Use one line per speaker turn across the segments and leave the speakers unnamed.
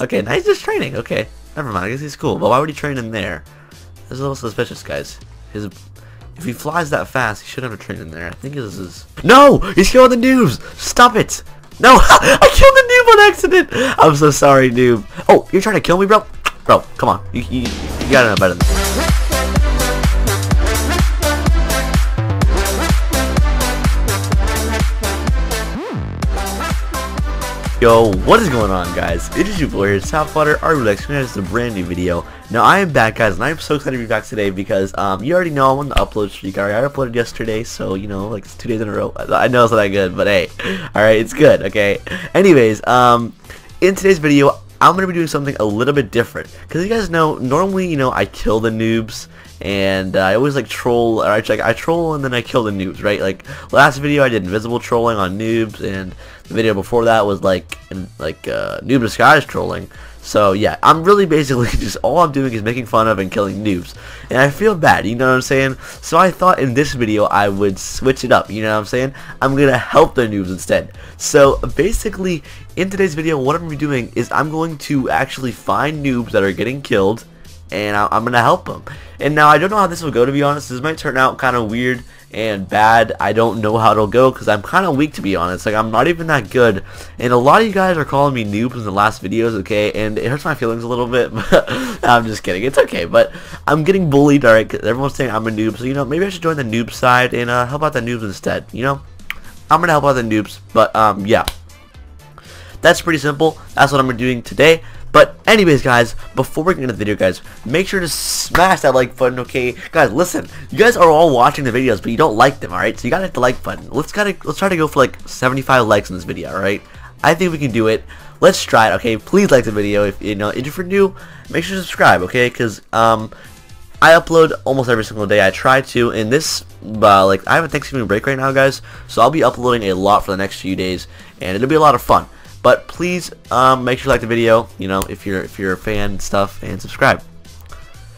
Okay, now he's just training. Okay, never mind. I guess he's cool. But why would he train in there? This is a little suspicious, guys. His if he flies that fast, he should have a train in there. I think this is no. He's killing the noobs. Stop it. No, I killed the noob on accident. I'm so sorry, noob. Oh, you're trying to kill me, bro? Bro, come on. You, you, you gotta know better than Yo, what is going on guys? It is your boy here, TapWater RBLX, and it's a brand new video. Now I am back guys, and I'm so excited to be back today because um, you already know I'm on the upload streak? I uploaded yesterday, so you know, like it's two days in a row. I know it's not that good, but hey, alright, it's good, okay? Anyways, um, in today's video, I'm going to be doing something a little bit different. Because you guys know, normally, you know, I kill the noobs, and uh, I always like troll, or I, like, I troll and then I kill the noobs, right? Like, last video I did invisible trolling on noobs, and the video before that was like like uh, noob disguise trolling. So yeah, I'm really basically just all I'm doing is making fun of and killing noobs. And I feel bad, you know what I'm saying? So I thought in this video I would switch it up, you know what I'm saying? I'm to help the noobs instead. So basically in today's video what I'm to be doing is I'm going to actually find noobs that are getting killed and I'm going to help them. And now I don't know how this will go to be honest. This might turn out kind of weird and bad. I don't know how it'll go because I'm kind of weak to be honest. Like I'm not even that good. And a lot of you guys are calling me noobs in the last videos, okay? And it hurts my feelings a little bit. But I'm just kidding. It's okay. But I'm getting bullied, alright? Everyone's saying I'm a noob. So, you know, maybe I should join the noob side and uh, help out the noobs instead, you know? I'm to help out the noobs. But, um, yeah. That's pretty simple. That's what I'm doing today. But anyways, guys, before we get into the video, guys, make sure to smash that like button, okay? Guys, listen, you guys are all watching the videos, but you don't like them, alright? So you gotta hit the like button. Let's gotta let's try to go for like 75 likes in this video, alright? I think we can do it. Let's try it, okay? Please like the video. If you know, if you're new, make sure to subscribe, okay? Because um, I upload almost every single day. I try to. In this, uh, like, I have a Thanksgiving break right now, guys. So I'll be uploading a lot for the next few days, and it'll be a lot of fun. But please um, make sure to like the video, you know, if you're if you're a fan stuff, and subscribe.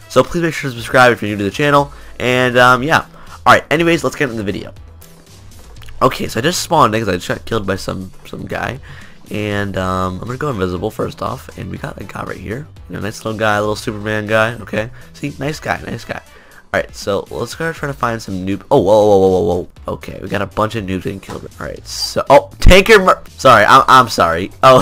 So please make sure to subscribe if you're new to the channel. And um, yeah. Alright, anyways, let's get into the video. Okay, so I just spawned because I just got killed by some some guy. And um, I'm to go invisible first off. And we got a guy right here. You know, nice little guy, little Superman guy. Okay. See, nice guy, nice guy. Alright, so let's go try to find some noob. Oh, whoa, whoa, whoa, whoa, whoa. Okay, we got a bunch of noobs getting killed. Alright, so. Oh, Tanqr. Sorry, I'm, I'm sorry. Oh,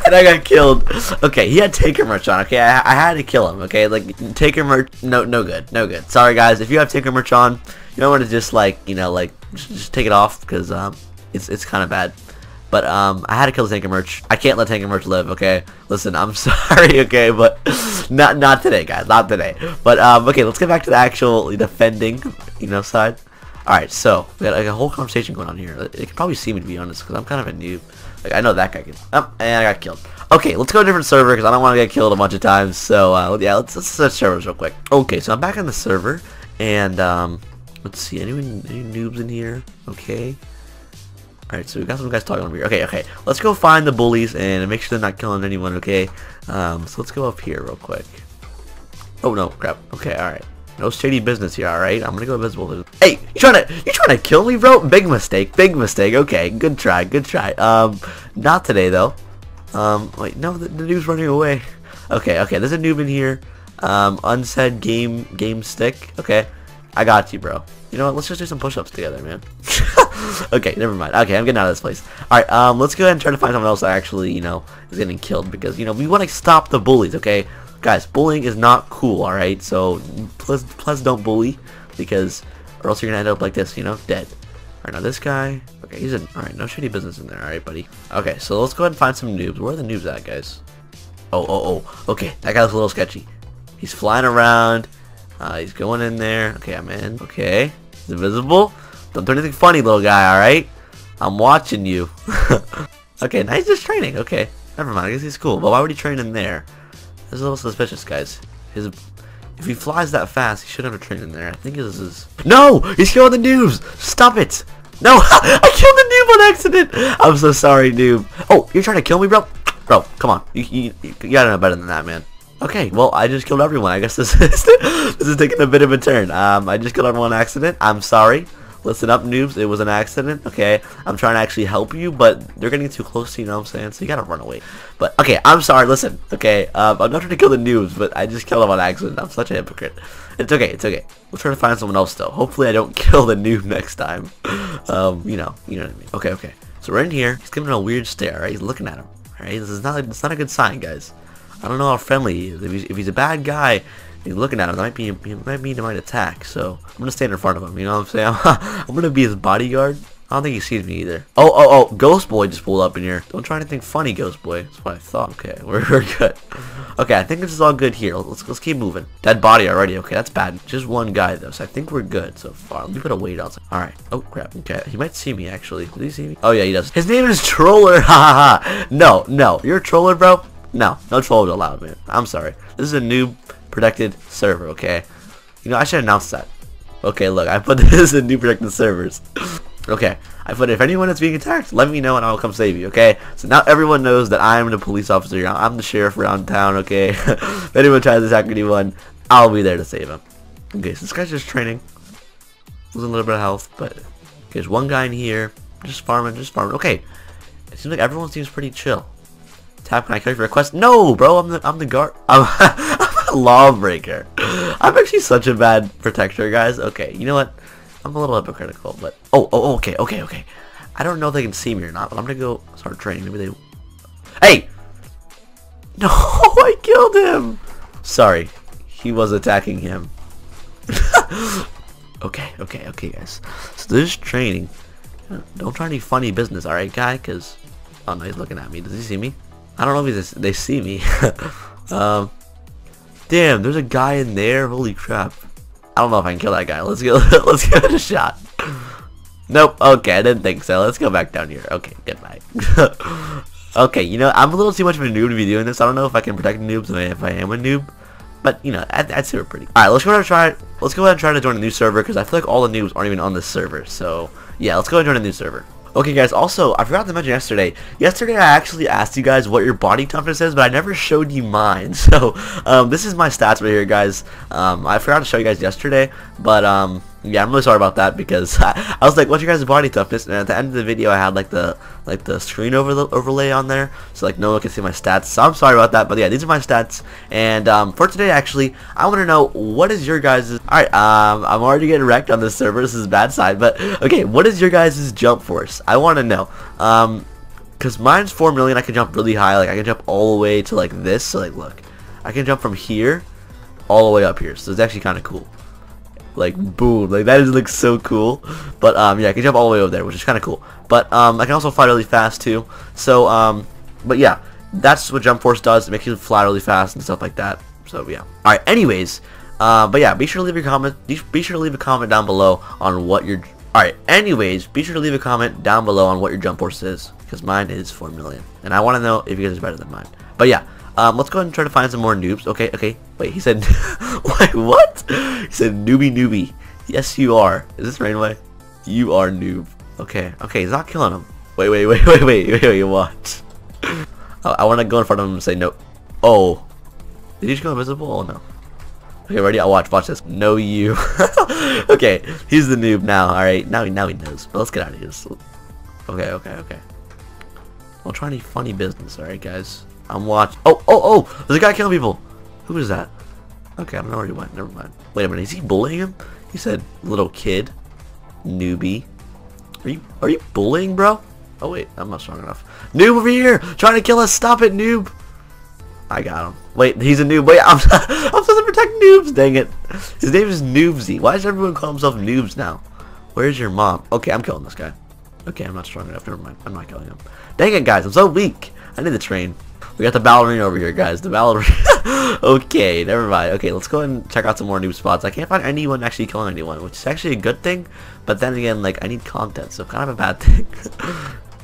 and I got killed. Okay, he had Tanqr merch on. Okay, I, I had to kill him. Okay, like, Tanqr merch. No, no good. No good. Sorry, guys. If you have Tanqr merch on, you don't want to just, like, you know, like, just, just take it off because um, it's, it's kind of bad. But um, I had to kill the Tanqr Merch. I can't let Tanqr Merch live, okay? Listen, I'm sorry, okay, but not not today, guys, not today. But um, okay, let's get back to the actual defending, you know, side. All right, so we got like a whole conversation going on here. It can probably see me to be honest, because I'm kind of a noob. Like I know that guy can. Oh, and I got killed. Okay, let's go to a different server because I don't want to get killed a bunch of times. So uh, yeah, let's, let's switch servers real quick. Okay, so I'm back on the server, and um, let's see, anyone, any noobs in here? Okay. Alright, so we got some guys talking over here. Okay, okay. Let's go find the bullies and make sure they're not killing anyone, okay? Um, so let's go up here real quick. Oh, no. Crap. Okay, alright. No shady business here, alright? I'm gonna go invisible. Hey, you trying to you trying to kill me, bro? Big mistake, big mistake. Okay, good try, good try. Um, not today though. Um, wait, no, the, the noob's running away. Okay, okay, there's a noob in here. Um, unsaid game game stick. Okay, I got you, bro. You know what? Let's just do some push-ups together, man. okay, never mind. Okay, I'm getting out of this place. Alright, um, let's go ahead and try to find someone else that actually, you know, is getting killed because, you know, we want to stop the bullies, okay? Guys, bullying is not cool, alright? So, please, please don't bully because, or else you're going to end up like this, you know, dead. Alright, now this guy, okay, he's in, alright, no shitty business in there, alright, buddy. Okay, so let's go ahead and find some noobs. Where are the noobs at, guys? Oh, oh, oh, okay, that guy's a little sketchy. He's flying around. Uh, he's going in there. Okay, I'm in. Okay, he's invisible. Don't do anything funny, little guy, alright? I'm watching you. okay, now he's just training. Okay, never mind. I guess he's cool. But why would he train in there? That's a little suspicious, guys. His, if he flies that fast, he should have a train in there. I think this is... No! He's killing the noobs! Stop it! No! I killed the noob on accident! I'm so sorry, noob. Oh, you're trying to kill me, bro? Bro, come on. You, you, you gotta know better than that, man. Okay, well, I just killed everyone. I guess this is, this is taking a bit of a turn. Um, I just killed everyone on accident. I'm sorry. Listen up, noobs. It was an accident, okay? I'm trying to actually help you, but they're getting too close to you, know what I'm saying? So you gotta run away. But, okay, I'm sorry. Listen, okay? Um, I'm not trying to kill the noobs, but I just killed them on accident. I'm such a hypocrite. It's okay. It's okay. We'll try to find someone else, though. Hopefully I don't kill the noob next time. Um, you know. You know what I mean. Okay, okay. So we're in here. He's giving him a weird stare, right? He's looking at him. right? This is not, it's not a good sign, guys. I don't know how friendly he is. If he's, if he's a bad guy, looking at him, might be might mean he might attack. So I'm gonna stand in front of him. You know what I'm saying? I'm gonna be his bodyguard. I don't think he sees me either. Oh, oh, oh! Ghost Boy just pulled up in here. Don't try anything funny, Ghost Boy. That's what I thought. Okay, we're, we're good. Okay, I think this is all good here. Let's let's keep moving. Dead body already. Okay, that's bad. Just one guy though, so I think we're good so far. Let me put a weight on. All right. Oh crap. Okay, he might see me actually. Does he see me? Oh yeah, he does. His name is Troller. Ha ha ha. No, no, you're a troller, bro. No, no trolls allowed, man. I'm sorry. This is a new protected server. Okay. You know I should announce that. Okay, look, I put this in new protected servers. Okay, I put if anyone is being attacked, let me know and I will come save you, okay? So now everyone knows that I'm the police officer, I'm the sheriff around town, okay? if anyone tries to attack anyone, I'll be there to save him. Okay, so this guy's just training. Losing a little bit of health, but okay, there's one guy in here, just farming, just farming. Okay, it seems like everyone seems pretty chill. Tap, can I carry for request? No, bro, I'm the I'm the guard. I'm, lawbreaker. I'm actually such a bad protector, guys. Okay, you know what? I'm a little hypocritical, but oh, oh, okay, okay, okay. I don't know if they can see me or not, but I'm gonna go start training. Maybe they. Hey! No, I killed him. Sorry, he was attacking him. okay, okay, okay, guys. So this training. Don't try any funny business, all right, guy? Cause oh no, he's looking at me. Does he see me? I don't know if they see me. um, damn, there's a guy in there. Holy crap. I don't know if I can kill that guy. Let's go. Let's give it a shot. Nope. Okay, I didn't think so. Let's go back down here. Okay, goodbye. okay, you know, I'm a little too much of a noob to be doing this. I don't know if I can protect noobs and if I am a noob. But, you know, I'd say we're pretty. Alright, let's go ahead and try Let's go ahead and try to join a new server because I feel like all the noobs aren't even on this server. So, yeah, let's go ahead and join a new server. Okay guys, also, I forgot to mention yesterday, yesterday I actually asked you guys what your body toughness is, but I never showed you mine, so, um, this is my stats right here, guys, um, I forgot to show you guys yesterday, but, um, yeah, I'm really sorry about that because I, I, was like, what's your guys' body toughness? And at the end of the video, I had like the like the screen over the overlay on there, so like no one can see my stats. So I'm sorry about that, but yeah, these are my stats. And um, for today, actually, I want to know what is your guys' all right. Um, I'm already getting wrecked on this server. This is bad side, but okay, what is your guys' jump force? I want to know. Um, cause mine's four million. I can jump really high. Like I can jump all the way to like this. So like, look, I can jump from here all the way up here. So it's actually kind of cool like boom like that is like so cool. But um yeah I can jump all the way over there which is kind of cool. But um I can also fly really fast too. So um but yeah that's what jump force does. It makes you fly really fast and stuff like that. So yeah. Alright anyways uh, but yeah be sure to leave your comment be sure to leave a comment down below on what your alright anyways be sure to leave a comment down below on what your jump force is because mine is 4 million. And I want to know if you guys are better than mine. But yeah um, let's go ahead and try to find some more noobs. Okay, okay. Wait, he said... Wait, what? He said newbie newbie. Yes, you are. Is this Rainway? You are noob. Okay, okay, he's not killing him. Wait, wait, wait, wait, wait, wait, wait, watch. Oh, I, I want to go in front of him and say no. Oh. Did he just go invisible? Oh, no. Okay, ready? I'll watch. Watch this. No, you. okay, he's the noob now. All right, now, now he knows. But let's get out of here. Okay, okay, okay. Don't try any funny business. All right, guys. I'm watching. Oh, oh, oh! There's a guy killing people. Who is that? Okay, I don't know where he went. Never mind. Wait a minute. Is he bullying him? He said, "Little kid, newbie." Are you are you bullying, bro? Oh wait, I'm not strong enough. Noob over here, trying to kill us. Stop it, noob. I got him. Wait, he's a noob. Wait, I'm I'm supposed to protect noobs. Dang it. His name is Noobsy. Why does everyone call himself noobs now? Where's your mom? Okay, I'm killing this guy. Okay, I'm not strong enough. Never mind. I'm not killing him. Dang it, guys. I'm so weak. I need to train. We got the ballerina over here, guys. The ballerina. okay, never mind. Okay, let's go and check out some more new spots. I can't find anyone actually killing anyone, which is actually a good thing. But then again, like, I need content, so kind of a bad thing.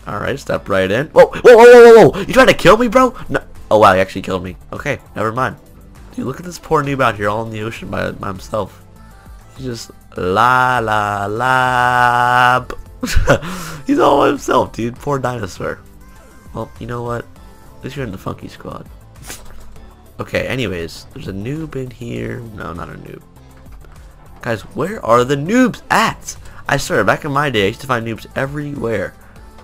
Alright, step right in. Whoa, whoa, whoa, whoa, whoa! You trying to kill me, bro? No. Oh, wow, he actually killed me. Okay, never mind. Dude, look at this poor noob out here all in the ocean by, by himself. He's just la la la. He's all by himself, dude. Poor dinosaur. Well, you know what? At least you're in the funky squad. okay, anyways, there's a noob in here. No, not a noob. Guys, where are the noobs at? I swear, back in my day, I used to find noobs everywhere.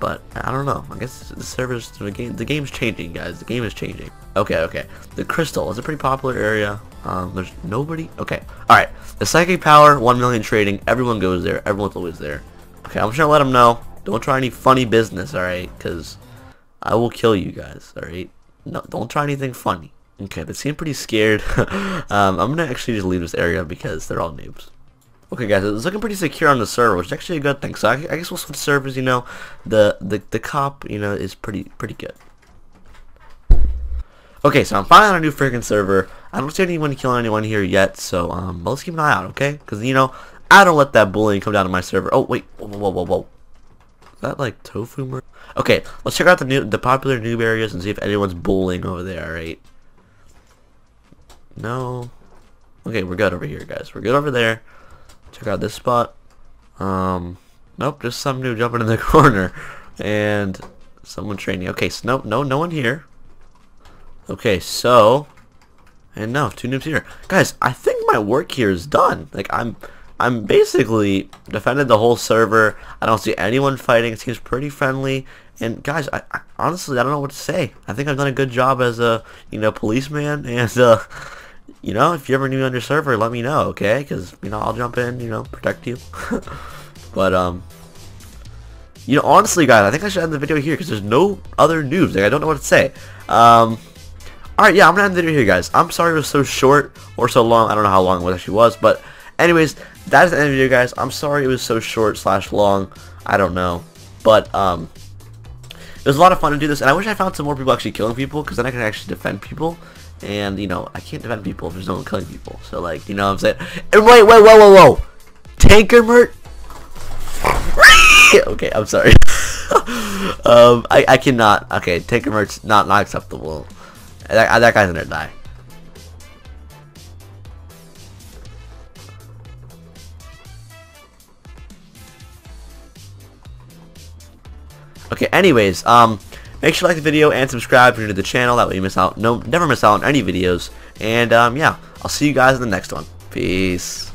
But I don't know. I guess the servers, the game, the game's changing, guys. The game is changing. Okay, okay. The crystal is a pretty popular area. Um, there's nobody. Okay, all right. The psychic power, one million trading. Everyone goes there. Everyone's always there. Okay, I'm just gonna let them know. Don't try any funny business, all right? Because I will kill you guys, all right? No, don't try anything funny. Okay, they seem pretty scared. um, I'm gonna actually just leave this area because they're all noobs. Okay guys, it's looking pretty secure on the server, which is actually a good thing. So I, I guess we'll switch servers, you know, the, the, the cop, you know, is pretty, pretty good. Okay, so I'm finally on a new freaking server. I don't see anyone killing anyone here yet, so, um, let's keep an eye out, okay? Because, you know, I don't let that bullying come down to my server. Oh, wait, whoa, whoa, whoa, whoa. Is that, like, tofu? Okay, let's check out the new, the popular noob areas and see if anyone's bullying over there, alright? No. Okay, we're good over here, guys. We're good over there. Check out this spot. Um, nope, just some new jumping in the corner. And someone training. Okay, so nope, no, no one here. Okay, so, and no, two noobs here. Guys, I think my work here is done. Like, I'm, I'm basically defended the whole server. I don't see anyone fighting. It seems pretty friendly. And guys, I, I honestly, I don't know what to say. I think I've done a good job as a, you know, policeman and, uh, you know, if you ever me on your server, let me know, okay? Because, you know, I'll jump in, you know, protect you. but, um, you know, honestly, guys, I think I should end the video here because there's no other news. Like, I don't know what to say. Um, alright, yeah, I'm going to end the video here, guys. I'm sorry it was so short or so long. I don't know how long it actually was. But, anyways, that is the end of the video, guys. I'm sorry it was so short slash long. I don't know. But, um, it was a lot of fun to do this. And I wish I found some more people actually killing people because then I can actually defend people. And, you know, I can't defend people if there's no one killing people. So, like, you know what I'm saying? And wait, wait, whoa, whoa, whoa. Tanqr Mert? okay, I'm sorry. um, I, I cannot. Okay, Tanqr Mert's not, not acceptable. That, that guy's gonna die. Okay, anyways, um, Make sure to like the video and subscribe if you're new to the channel. That way you miss out, no, never miss out on any videos. And um, yeah, I'll see you guys in the next one. Peace.